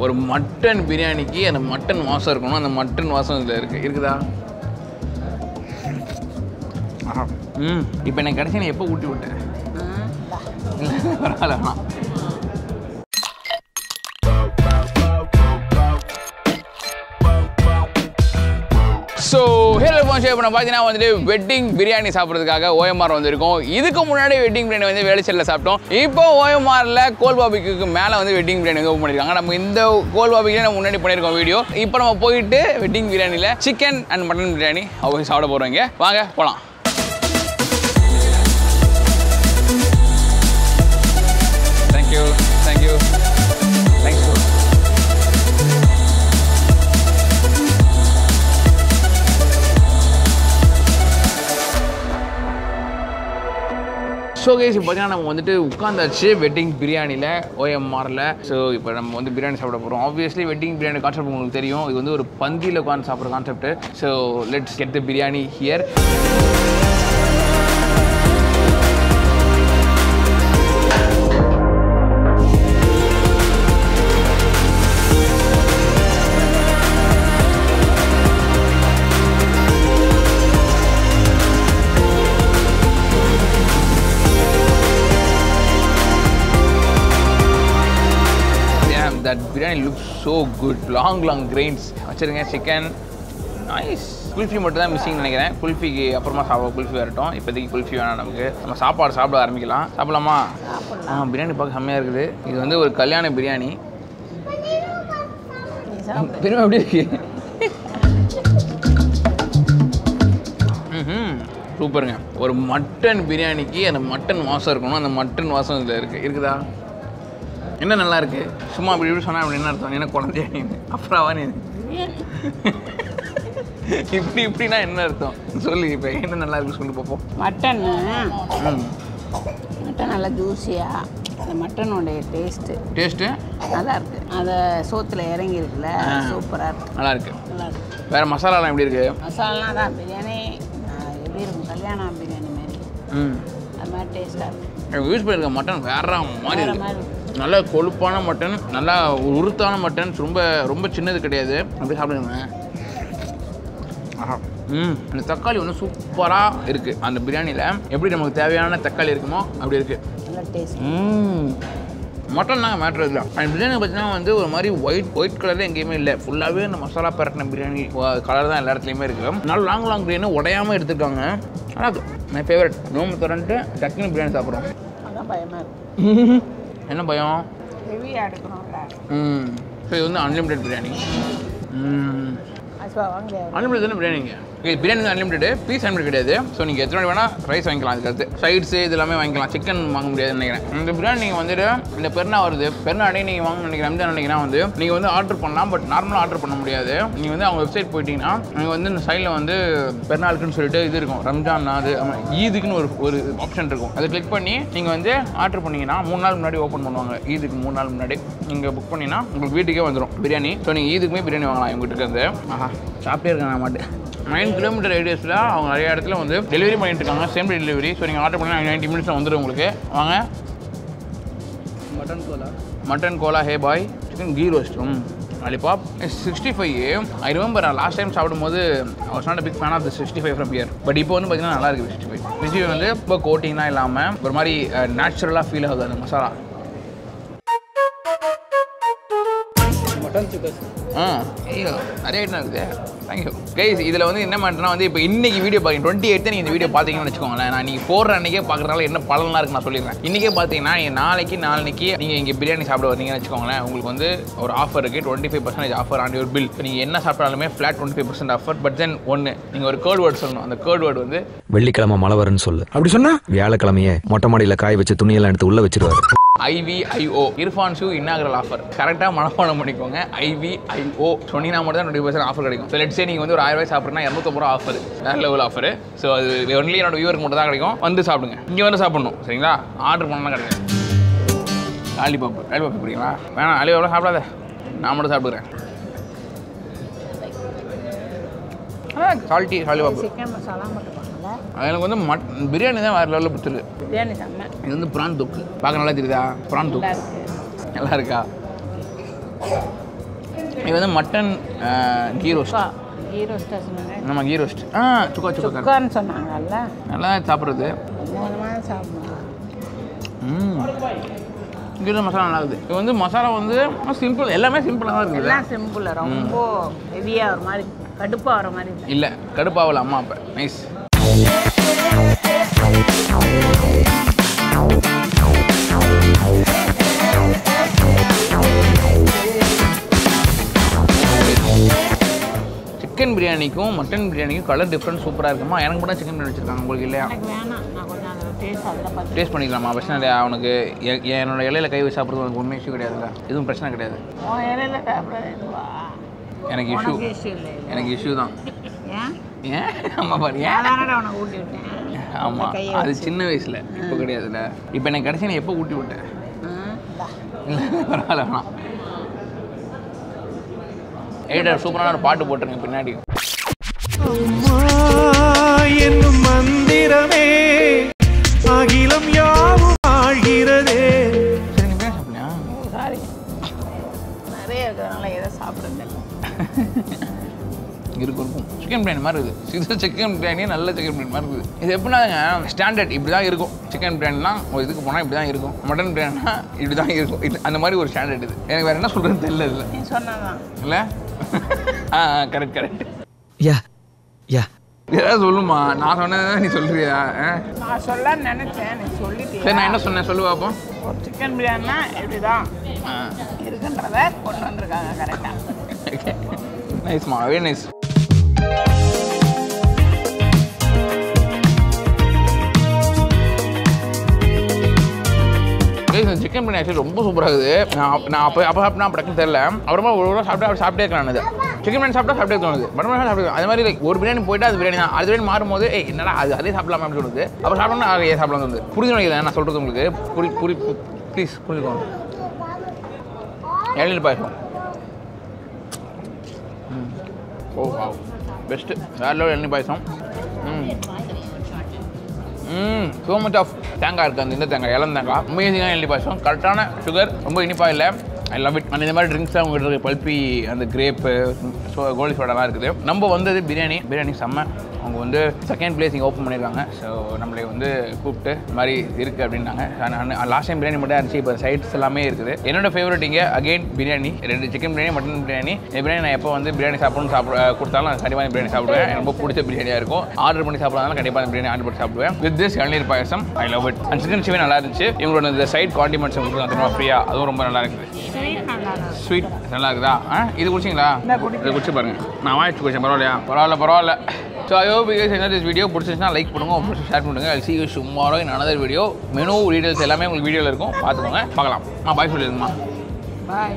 ஒரு மட்டன் பிரியாணிக்கு அந்த மட்டன் வாசம் இருக்கணும் அந்த மட்டன் வாசம் இதில் இருக்குது இருக்குதா? ஆஹா. ம் இப்போ எனக்கு கடைசி நீ எப்போ ஊட்டி விட்டேன் இல்லை பரவாயில்ல ஸோ ஹேலோ ஃபோன் ஷேப் பண்ண பார்த்தீங்கன்னா வந்துட்டு வெட்டிங் பிரியாணி சாப்பிட்றதுக்காக ஓஎம்ஆர் வந்திருக்கோம். இதுக்கு முன்னாடி வெட்டிங் பிரியாணி வந்து வேலைச்சலில் சாப்பிட்டோம். இப்போ ஓஎம்ஆரில் கோல் பாபிக்கு மேலே வந்து வெட்டிங் பிரியாணி வந்து ஓப்பன் பண்ணியிருக்காங்க நம்ம இந்த கோல் பாபிக்கு நம்ம முன்னாடி பண்ணியிருக்கோம் வீடியோ இப்போ நம்ம போயிட்டு வெட்டிங் பிரியாணியில் சிக்கன் அண்ட் மட்டன் பிரியாணி அவங்க சாப்பிட போகிறோம் இங்கே. வாங்க போகலாம் ஸோ கேஸ் இப்போ பார்த்தீங்கன்னா நம்ம வந்துட்டு உட்காந்தாச்சு வெட்டிங் பிரியாணியில் ஓஎம்ஆரில் ஸோ இப்போ நம்ம வந்து பிரியாணி சாப்பிட போகிறோம் ஆப்வியஸ்லி வெட்டிங் பிரியாணி கான்செப்ட் உங்களுக்கு தெரியும். இது வந்து ஒரு பந்தியில் உட்காந்து சாப்பிட்ற concept so let's get the biryani here that biryani look so good long long grains grains. வச்சிருங்க சிக்கன் நைஸ் குல்ஃபி மட்டும் தான் மிஸ்ஸிங் நினைக்கிறேன். குல்ஃபிக்கு அப்புறமா சாப்பிட குல்ஃபி வரட்டும். இப்போதைக்கு குல்ஃபி வேணாம் நமக்கு. நம்ம சாப்பாடு சாப்பிட ஆரம்பிக்கலாம். சாப்பிடலாமா? ஆ பிரியாணி பார்க்க செம்மையாக இருக்குது. இது வந்து ஒரு கல்யாண பிரியாணி. பிரியாணி எப்படி இருக்கு? சூப்பருங்க. ஒரு மட்டன் பிரியாணிக்கு அந்த மட்டன் வாசம் இருக்கணும். அந்த மட்டன் வாசம் இதில் இருக்குது இருக்குதா? என்ன நல்லா இருக்கு சும்மா அப்படி இப்படி சொன்னா என்ன அர்த்தம்? என்ன குழந்தையா நீ அப்புறவா நீ இப்படி இப்படின்னா என்ன அர்த்தம்? சொல்லு இப்போ என்ன நல்லா இருக்கு சொல்லி பார்ப்போம் மட்டன். மட்டன் நல்லா ஜூஸியாக அந்த மட்டனுடைய டேஸ்ட்டு. டேஸ்ட்டு? நல்லா இருக்கு அதை சோத்தில் இறங்கி இருக்குல்ல. சூப்பராக இருக்கு. நல்லா இருக்கு நல்லா இருக்கு வேற மசாலாலாம் எப்படி இருக்கு? மசாலாம் தான் பிரியாணி எப்படி இருக்கும்? கல்யாண பிரியாணி மாதிரி. ம். அது மாதிரி டேஸ்ட்டாக இருக்கும் யூஸ் பண்ணியிருக்க மட்டன் வேற மாதிரி இருக்கு. நல்ல கொழுப்பான மட்டன் நல்லா உருத்தான மட்டன் ரொம்ப ரொம்ப சின்னது கிடையாது. அப்படி சாப்பிடுங்க. ஆஹா ம் அந்த தக்காளி வந்து சூப்பராக இருக்குது அந்த பிரியாணியில் எப்படி நமக்கு தேவையான தக்காளி இருக்குமோ அப்படி இருக்குது மட்டன் தாங்க மேட்ரு இல்லை அந்த பிரியாணி பார்த்தீங்கன்னா வந்து ஒரு மாதிரி ஒயிட் ஒயிட் கலரில் எங்கேயுமே இல்லை. ஃபுல்லாகவே இந்த மசாலா பரட்டின பிரியாணி கலர் தான் எல்லா இடத்துலையுமே இருக்குது நல்ல லாங் லாங் பிரியாணி உடையாமல் எடுத்துருக்காங்க. நல்லா மை ஃபேவரட் நோம்பு திறன்ட்டு டக்குனு பிரியாணி சாப்பிட்றோம். அதான் பயமாக என்ன பயம்? ஹெவியாக எடுக்கணும்ல ம். ஸோ இது வந்து அன்லிமிட்டெட் பிரியாணி அன்லிமிட்டட் தானே பிரியாணிங்க இது பிரியாணி வந்து பீஸ் அன்லிமிட் கிடையாது. ஸோ நீங்கள் எத்தனை வேணால் ரைஸ் வாங்கிக்கலாம் அதுக்கடுத்து சைட்ஸு இது எல்லாமே வாங்கிக்கலாம். சிக்கன் வாங்க முடியாதுன்னு நினைக்கிறேன். இந்த பிரியாணி நீங்கள் வந்துட்டு இந்த பெருநா வருது. பெருநா அடையே நீங்கள் வாங்க நினைக்கிறேன். ரம்ஜான் நினைக்கிறேன் வந்து நீங்கள் வந்து ஆர்டர் பண்ணலாம். பட் நார்மலாக ஆர்டர் பண்ண முடியாது. நீங்கள் வந்து அவங்க வெப்சைட் போயிட்டீங்கன்னா நீங்கள் வந்து இந்த சைடில் வந்து பெருநாளுக்குன்னு சொல்லிட்டு இது இருக்கும். ரம்ஜான் அது ஈதுக்குன்னு ஒரு ஒரு ஆப்ஷன் இருக்கும். அதை கிளிக் பண்ணி நீங்கள் வந்து ஆர்டர் பண்ணீங்கன்னா மூணு நாள் முன்னாடி ஓப்பன் பண்ணுவாங்க. ஈதுக்கு மூணு நாள் முன்னாடி. நீங்கள் புக் பண்ணிங்கன்னா உங்களுக்கு வீட்டுக்கே வந்துடும் பிரியாணி ஸோ நீங்கள் ஈதுக்குமே பிரியாணி வாங்கலாம் எங்கள் வீட்டுக்கு வந்து ஆஹா சாப்பிட்டே இருக்கேன் நான் மாட்டேன் நைன் கிலோமீட்டர் ரேடியஸில் அவங்க நிறைய இடத்துல வந்து டெலிவரி பண்ணிட்டு இருக்காங்க. சேம் டே டெலிவரி ஸோ நீங்கள் ஆர்டர் பண்ணால் நைன்ட்டி மினிட்ஸில் வந்துடும் உங்களுக்கு. வாங்க. Mutton kola mutton kola hey boy chicken ghee roast ம். Lollipop sixty five I remember நான் லாஸ்ட் டைம் சாப்பிடும்போது was not big fan of the sixty five from year but இப்போ வந்து பார்த்தீங்கன்னா நல்லா இருக்குது சிக்ஸ்டி ஃபைவ் சிக்ஸ்டி ஃபைவ் வந்து இப்போ கோட்டிங்லாம் இல்லாமல் ஒரு மாதிரி நேச்சுரலாக ஃபீல் ஆகுது அந்த மசாலா. மட்டன் சிக்கன் ஆ. ஐயோ நிறைய ஐட்டம் இருக்குது தேங்க்யூ கைஸ் இதில் வந்து என்ன பண்ணுறேன்னா வந்து இப்போ இன்னைக்கு வீடியோ பார்க்குறீங்க டுவெண்ட்டி எயிட் நீங்கள் இந்த வீடியோ பார்த்தீங்கன்னு வச்சுக்கோங்களேன். நான் நீங்கள் போடுற அன்றைக்கே பார்க்குறதுனால என்ன பலன்லாம் இருக்கு நான் சொல்லிடுறேன். இன்றைக்கே பார்த்தீங்கன்னா நாளைக்கு நாளைக்கு நீங்கள் இங்கே பிரியாணி சாப்பிட வந்தீங்கன்னு வச்சுக்கோங்களேன் உங்களுக்கு வந்து ஒரு ஆஃபர் இருக்குது twenty five percentage offer on your bill நீங்கள் என்ன சாப்பிட்டாலுமே flat twenty five percent offer but then ஒன்று நீங்கள் ஒரு கேர்ட் வேர்ட் சொல்லணும். அந்த கேர்ட் வேர்டு வந்து வெள்ளிக்கிழமை மழை வரும்னு சொல்லு. அப்படி சொன்னா? வியாழக்கிழமையே மொட்டை மாடியில காய வச்ச துணியெல்லாம் எடுத்து உள்ள வச்சிருவாரு. ஐவிஐஓ இர்ஃபான் ஷூ இன்னாகிரல் ஆஃபர் கரெக்டாக மனப்பாடம் பண்ணிக்கோங்க. ஐவிஐஓ சொன்னீங்கன்னா மட்டும் தான் டுவெண்ட்டி பர்சன்ட் ஆஃபர் கிடைக்கும் ஸோ லெட்ஸே நீங்கள் வந்து ஒரு ஆயிரம் ரூபாய் சாப்பிட்றனா இரநூத்தம்பது ரூபா ஆஃபர் வேற லெவல் ஆஃபர் ஸோ அது ஒன்லி என்னோட வியூவருக்கு மட்டும் தான் கிடைக்கும். வந்து சாப்பிடுங்க. இங்கே வந்து சாப்பிடணும். சரிங்களா? ஆர்டர் பண்ணலாம் கிடைக்கும். லாலிபாப் லாலிபாப் பிடிங்களா வேணாம் லாலிபாப்லாம் சாப்பிடாத. நான் மட்டும் சாப்பிடுறேன் சால்ட்டி லாலிபாப் சிக்கன் மசாலா போட்டுப்பாங்கல்ல எனக்கு வந்து மட் பிரியாணி தான் வேறு லெவலில் பிடிச்சிருக்கு. பிரியாணி செம்ம இது வந்து ப்ரான் தொக்கு பார்க்க நல்லா தெரியுதா? ப்ரான் தொக்கு நல்லா இருக்கா. இது வந்து மட்டன் கீ ரோஸ்ட் ஹீரோ ஸ்டேஷனுங்க நம்ம கீ ரோஸ்ட் ஆ சுக்கா சுக்கா சுக்கான்னு சொன்னாங்கல்ல? நல்லா சாப்பிட்றது. சாப்பிடுவோம் ம். கீ ரோஸ்ட் மசாலா நல்லா இருக்குது. இது வந்து மசாலா வந்து சிம்பிள் எல்லாமே சிம்பிளாக தான் இருக்குது. எல்லாம் சிம்பிள் ரொம்ப ஹெவியாக ஒரு மாதிரி கடுப்பாக வர மாதிரி இல்லை. கடுப்பாகல அம்மா அப்போ. நைஸ் சிக்கன் பிரியாணிக்கும் மட்டன் பிரியாணிக்கும் கலர் டிஃப்ரெண்ட் சூப்பராக இருக்குமா? எனக்கு கூட சிக்கன் பிரியாணி வச்சுருக்காங்க. உங்களுக்கு இல்லையா? எனக்கு டேஸ்ட் பண்ணிக்கலாமா? பிரச்சனை இல்லையா? அவனுக்கு என்னோட இலையில கை வச்சு சாப்பிட்றது உனக்கு ஒன்றும் இஷ்யூ கிடையாதுல்ல? எதுவும் பிரச்சனை கிடையாது. எனக்கு இஷ்யூ எனக்கு இஷ்யூ தான். ஏன் ஏன் ஆமா பாரு ஏன் நான் ஊட்டி விட்டேன். ஆமாம் அது. சின்ன வயசில் இப்போ கிடையாதுல்ல இப்போ எனக்கு கடைசி நீ எப்போ ஊட்டி விட்டேன் பரவாயில்ல வேணாம். எயிட்டர் சூப்பரான ஒரு பாட்டு போட்டுருங்க பின்னாடி. என்னும் மந்திரமே அகிலம் யாவும் ஆழ்கிறதே. சரி நிறைய இருக்கிறதுனால எதை சாப்பிடுறது? இல்லை இருக்கும் இருக்கும் சிக்கன் பிரியாணி மாதிரி இருக்குது. இது சிக்கன் பிரியாணியே நல்ல சிக்கன் பிரியாணி மாதிரி இருக்குது. இது எப்படின்னா ஸ்டாண்டர்ட் இப்படி தான் இருக்கும். சிக்கன் பிரியாணிலாம் ஒரு இதுக்கு போனால் இப்படி தான் இருக்கும். மட்டன் பிரியாணினா இப்படி தான் இருக்கும். இது அந்த மாதிரி ஒரு ஸ்டாண்டர்ட் இது. எனக்கு வேறு என்ன சொல்கிறது தெரியல இல்லை நீ சொன்னதான். இல்லை? ஆ கரெக்ட் கரெக்ட் யா யா. ஏதாவது சொல்லுமா? நான் சொன்னதை நீ சொல்றியா ஆ? நான் சொல்லலாம்னு நினச்சேன். நீ சொல்லிட்டீங்க சரி நான் என்ன சொன்னேன்? சொல்லு பார்ப்போம் ஒரு சிக்கன் பிரியாணினா இப்படி தான் ஆ. இருக்குன்றத கொண்டு வந்திருக்காங்க கரெக்டாக நைஸ்மா very nice chicken biryani actually ரொம்ப சூப்பராக இருக்குது. நான் நான் அப்போ அப்போ சாப்பிட்டா அப்படி தெரியல. அப்புறமா ஒரு தடவை சாப்பிட்டு சாப்பிட்டே இருக்கலாம் இது. சிக்கன் பிரியாணி சாப்பிட்டா சாப்பிட்டே தோணுது மட்டன் பிரியாணி சாப்பிட்டு அது மாதிரி ஒரு பிரியாணி போயிட்டு அது பிரியாணி தான். அது பிரியாணி மாறும்போது ஏய் என்னடா அது அதே சாப்பிடலாமா? அப்படின்னு சொல்லுது. அப்போ சாப்பிடணும் அதே சாப்பிடலாம் தோணுது புரிஞ்சு நினைக்கிறேன் நான் சொல்கிறது உங்களுக்கு. புரி புரி ப்ளீஸ் புரிஞ்சுக்கோங்க. இளநீர் பாயசம். ஓ வாவ் பெஸ்ட்டு வேற லெவல் எண்ணெய் பாயசம் ம் ம் ஸோ மச் ஆஃப் தேங்காய் இருக்குது அந்த இந்த தேங்காய் இளம் தேங்காய். அமேசிங்கான எண்ணெய் பாயசம் கரெக்டான சுகர் ரொம்ப இனிப்பாக இல்லை. ஐ லவ் இட் அந்த இந்த மாதிரி ட்ரிங்க்ஸ்லாம் உங்கள்கிட்ட இருக்குது பல்பி அந்த கிரேப்பு ஸோ கோல்டி சோடாலாம் இருக்குது. நம்ம வந்தது பிரியாணி. பிரியாணி செம்ம. அவங்க வந்து செகண்ட் பிளேஸ் இங்கே ஓப்பன் பண்ணியிருக்காங்க ஸோ நம்மளை வந்து கூப்பிட்டு இந்த மாதிரி இருக்குது அப்படின்னாங்க. லாஸ்ட் டைம் பிரியாணி மட்டும் இருந்துச்சு. இப்போ சைட்ஸ் எல்லாமே இருக்குது. என்னோட ஃபேவரட் இங்கே அகைன் பிரியாணி. ரெண்டு சிக்கன் பிரியாணி மட்டன் பிரியாணி. இந்த பிரியாணி நான் எப்போ வந்து பிரியாணி சாப்பிடணும் சாப்பிட கொடுத்தாலும் நான் கண்டிப்பாக பிரியாணி சாப்பிடுவேன். ரொம்ப பிடிச்ச பிரியாணியாக இருக்கும். ஆர்டர் பண்ணி சாப்பிட்றதால கண்டிப்பாக பிரியாணி ஆர்டர் பண்ணி சாப்பிடுவேன். வித் திஸ் இளநீர் பாயசம் I love it and chicken சிவே நல்லா இருந்துச்சு. இவங்களோட இந்த சைட் காண்டிமெண்ட்ஸ் கொடுத்தாங்க ஃப்ரீயாக அதுவும் ரொம்ப நல்லா இருக்குது. ஸ்வீட் நல்லா இருக்குதா? ஆ இது குடிச்சிங்களா? இது குடிச்சு பாருங்க. நான் வாங்கிச்சு குடிச்சேன் பரவாயில்லையா? பரவாயில்ல பரவாயில்ல. ஸோ ஐ ஹோப் யூஸ் என்ன திஸ் வீடியோ பிடிச்சிருச்சுன்னா லைக் பண்ணுங்க. அப்புறம் ஷேர் பண்ணுங்க. See you சும்மாரோ in another video menu details எல்லாமே உங்களுக்கு வீடியோவில் இருக்கும். பார்த்துக்கோங்க. பார்க்கலாம். ஆ பாய் சொல்லிடுங்கம்மா. பாய்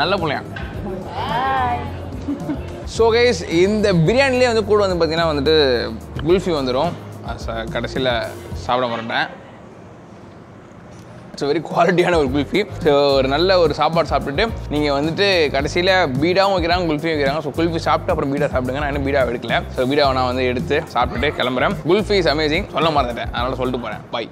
நல்ல பிள்ளையா? ஸோ கைஸ் இந்த பிரியாணிலே வந்து கூட வந்து பார்த்தீங்கன்னா வந்துட்டு குல்ஃபி வந்துடும் கடைசியில் சாப்பிட மாட்டேன். இட்ஸ் வெரி குவாலிட்டியான ஒரு குல்ஃபி. ஸோ ஒரு நல்ல ஒரு சாப்பாடு சாப்பிட்டுட்டு நீங்கள் வந்துட்டு கடைசியில் பீடாவும் வைக்கிறாங்க குல்ஃபியும் வைக்கிறாங்க. ஸோ குல்ஃபி சாப்பிட்டு அப்புறம் பீடா சாப்பிடுங்க. நான் இன்னும் பீடா எடுக்கல. ஸோ பீடாவை நான் வந்து எடுத்து சாப்பிட்டுட்டு கிளம்புறேன். குல்ஃபி இஸ் அமேசிங் சொல்ல மறந்துட்டேன். அதனால் சொல்லிட்டு போகிறேன் பை